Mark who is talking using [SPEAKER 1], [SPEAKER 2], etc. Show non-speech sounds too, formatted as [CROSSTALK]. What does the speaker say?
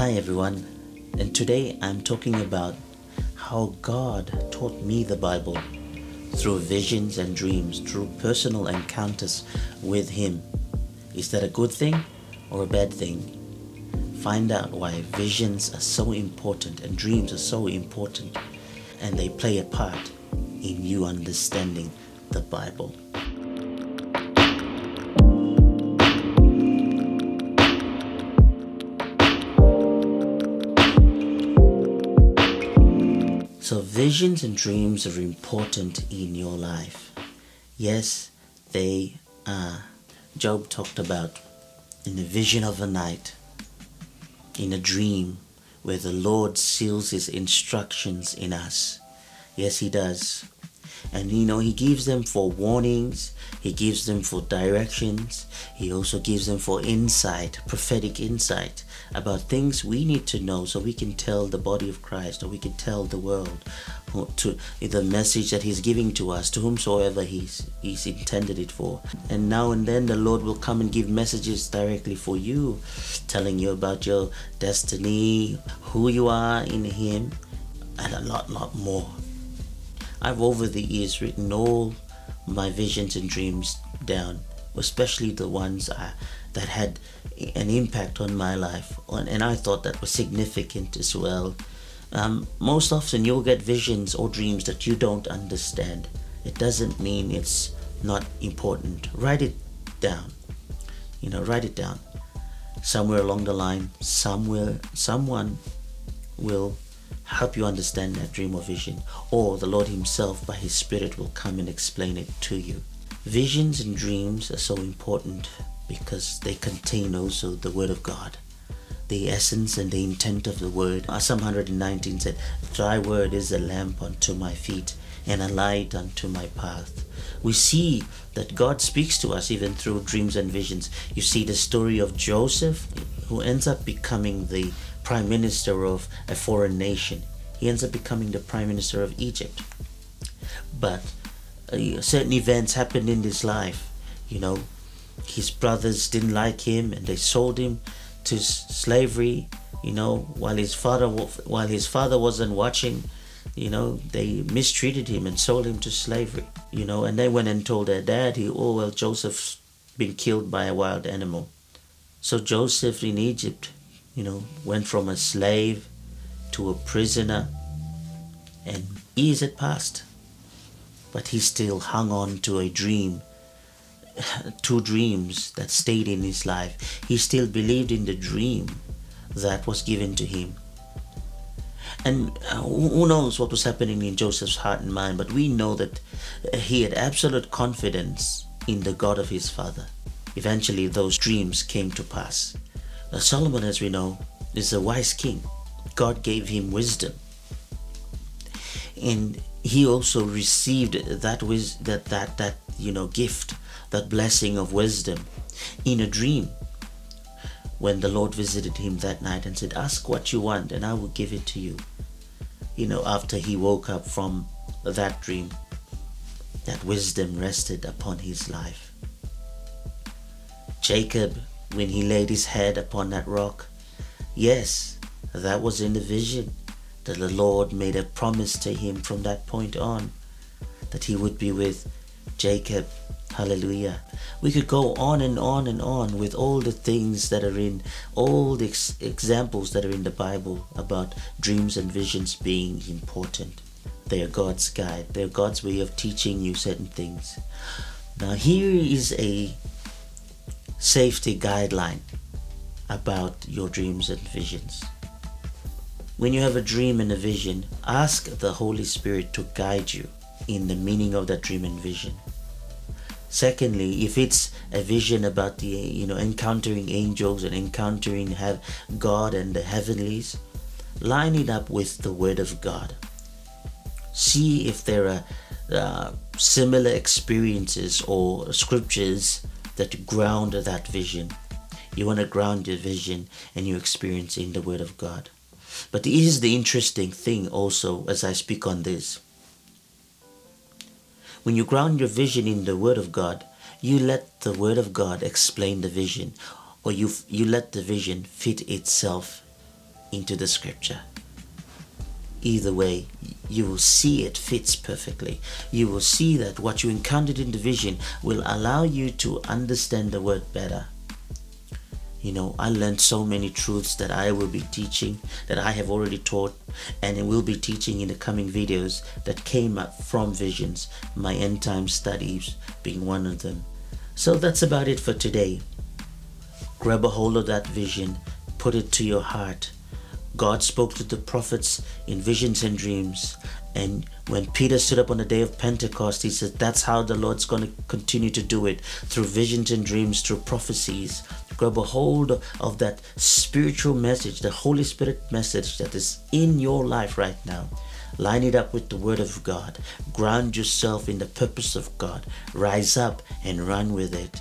[SPEAKER 1] Hi everyone, and today I'm talking about how God taught me the Bible through visions and dreams, through personal encounters with Him. Is that a good thing or a bad thing? Find out why visions are so important and dreams are so important, and they play a part in you understanding the Bible. So, visions and dreams are important in your life. Yes, they are. Job talked about in a vision of a night, in a dream, where the Lord seals his instructions in us. Yes, he does. And you know, he gives them for warnings, he gives them for directions, he also gives them for insight, prophetic insight about things we need to know so we can tell the body of Christ or we can tell the world to the message that he's giving to us to whomsoever he's he's intended it for. And now and then the lord will come and give messages directly for you telling you about your destiny who you are in him and a lot lot more I've over the years written all my visions and dreams down, especially the ones I, that had an impact on my life, and I thought that was significant as well. Um, most often, you'll get visions or dreams that you don't understand. It doesn't mean it's not important. Write it down. You know, write it down. Somewhere along the line, somewhere, someone will help you understand that dream or vision, or the Lord Himself by His Spirit will come and explain it to you. Visions and dreams are so important because they contain also the Word of God. The essence and the intent of the Word. Uh, Psalm 119 said, Thy Word is a lamp unto my feet and a light unto my path. We see that God speaks to us even through dreams and visions. You see the story of Joseph, who ends up becoming the prime minister of a foreign nation. He ends up becoming the prime minister of Egypt. But uh, certain events happened in his life. You know, his brothers didn't like him and they sold him to slavery. You know, while his father while his father wasn't watching, you know, they mistreated him and sold him to slavery. You know, and they went and told their dad, he, oh well, Joseph's been killed by a wild animal. So Joseph in Egypt you know, went from a slave to a prisoner, and years had passed. But he still hung on to a dream, [LAUGHS] two dreams that stayed in his life. He still believed in the dream that was given to him. And uh, who knows what was happening in Joseph's heart and mind, but we know that he had absolute confidence in the God of his father. Eventually, those dreams came to pass. Solomon, as we know, is a wise king. God gave him wisdom. And he also received that wis- that that that you know gift, that blessing of wisdom in a dream when the Lord visited him that night and said, Ask what you want and I will give it to you. You know, after he woke up from that dream, that wisdom rested upon his life. Jacob when he laid his head upon that rock. Yes, that was in the vision that the Lord made a promise to him from that point on that he would be with Jacob. Hallelujah. We could go on and on and on with all the things that are in, all the ex- examples that are in the Bible about dreams and visions being important. They are God's guide, they're God's way of teaching you certain things. Now, here is a safety guideline about your dreams and visions. When you have a dream and a vision, ask the Holy Spirit to guide you in the meaning of that dream and vision. Secondly, if it's a vision about the you know encountering angels and encountering have God and the heavenlies, line it up with the Word of God. See if there are uh, similar experiences or scriptures that ground that vision. You want to ground your vision and your experience in the Word of God. But here's the interesting thing also as I speak on this. When you ground your vision in the Word of God, you let the Word of God explain the vision, or you, you let the vision fit itself into the scripture. Either way, you will see it fits perfectly. You will see that what you encountered in the vision will allow you to understand the word better. You know, I learned so many truths that I will be teaching, that I have already taught, and will be teaching in the coming videos that came up from visions, my end time studies being one of them. So that's about it for today. Grab a hold of that vision, put it to your heart. God spoke to the prophets in visions and dreams. And when Peter stood up on the day of Pentecost, he said, That's how the Lord's going to continue to do it through visions and dreams, through prophecies. Grab a hold of that spiritual message, the Holy Spirit message that is in your life right now. Line it up with the Word of God. Ground yourself in the purpose of God. Rise up and run with it.